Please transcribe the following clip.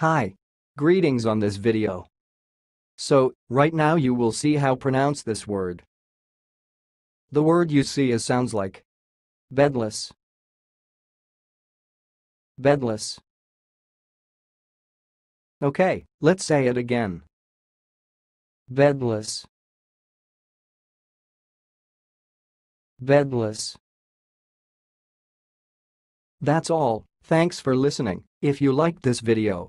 Hi. Greetings on this video. So, right now you will see how pronounce this word. The word you see is sounds like bedless, bedless. Okay, let's say it again. Bedless. Bedless. That's all, thanks for listening. If you liked this video,